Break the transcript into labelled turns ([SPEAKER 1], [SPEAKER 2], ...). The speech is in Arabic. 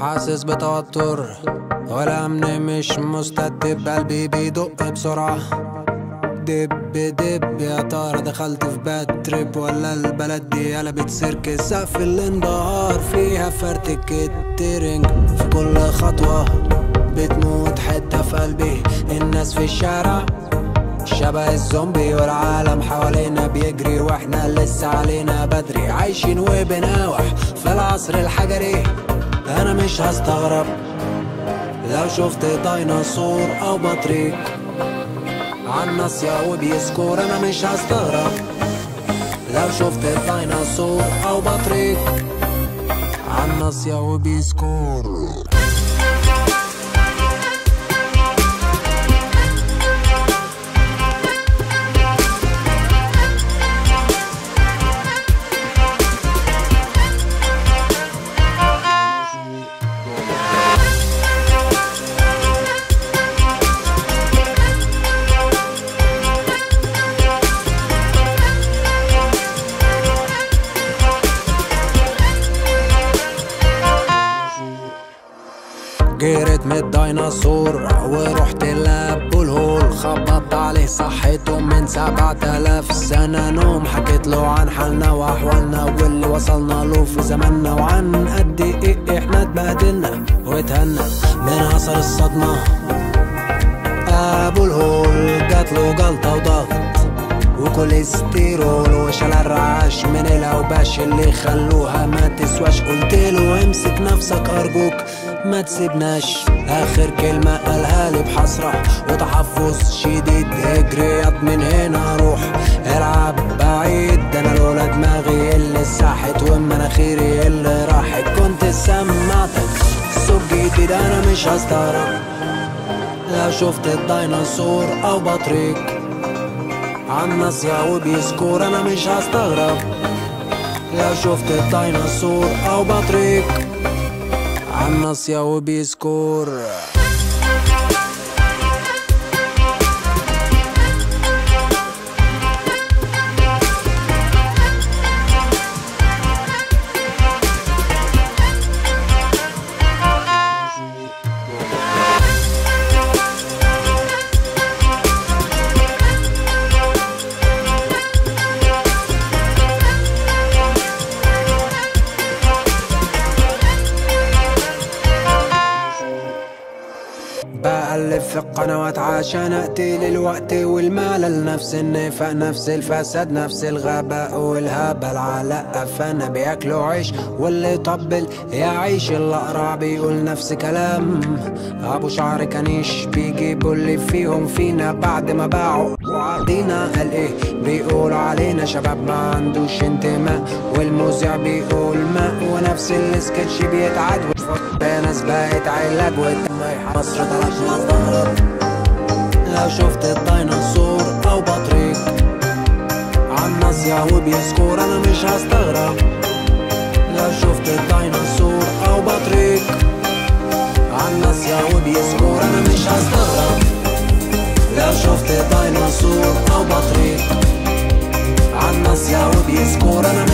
[SPEAKER 1] حاسس بتوتر. والأمن مش مستتب قلبي بيدق بسرعة. دب دب يا ترى دخلت في bad trip ولا البلد دي قلبت سيرك سقف الانبهار فيها فرتك الترنج في كل خطوة بتموت حتة في قلبي. الناس في الشارع شبه الزومبي والعالم حوالينا بيجري وإحنا لسه علينا بدري. عايشين وبناوح في العصر الحجري. أنا مش هستغرب لو شفت ديناصور أو بطريق عالناصية وبي score أنا مش هستغرب لو شفت ديناصور أو بطريق عالناصية وبي score جريت من الديناصور ورحت لابو الهول خبطت عليه صحيته من سبعة آلاف سنة نوم. حكيت له عن حالنا وأحوالنا واللي وصلنا له في زماننا وعن قد إيه إحنا اتبهدلنا واتهنا من أثر الصدمة. أبو الهول جاتله جلطة وضغط وكوليسترول وشال الرعاش من الأوباش اللي خلوها ما تسواش. قلت له امسك نفسك أرجوك. ما تسيبناش. آخر كلمة قالها لي بحسرة. وتحفظ شديد ياض من هنا روح. العب بعيد ده أنا لولا دماغي اللي ساحت. ومناخيري اللي راحت. كنت سمعتك. صوت جديد أنا مش هستغرب. لو شفت الديناصور أو بطريق. عالناصية وبيسكور أنا مش هستغرب. لو شفت الديناصور أو بطريق. عالناصية وبيسكور بألف في القنوات عشان أقتل الوقت والمال نفس النفاق نفس الفساد نفس الغباء والهبل. على قفانا بياكلوا عيش واللي طبل يعيش. الأقرع بيقول نفس كلام. أبو شعر كانيش بيجيبوا اللي فيهم فينا. بعد ما باعوا وعدينا قال إيه بيقول علينا. شباب ما عندوش انتماء والمذيع بيقول ماء ونفس السكتش بيتعاد. ناس بقت علاج والدم مصر طلعت مصدر لو شفت الديناصور أو بطريق. عالناصية وبي score أنا مش هستغرب. لو شفت الديناصور أو بطريق. عالناصية وبي score أنا مش هستغرب. لو شفت ديناصور أو بطريق. عالناصية وبي score أنا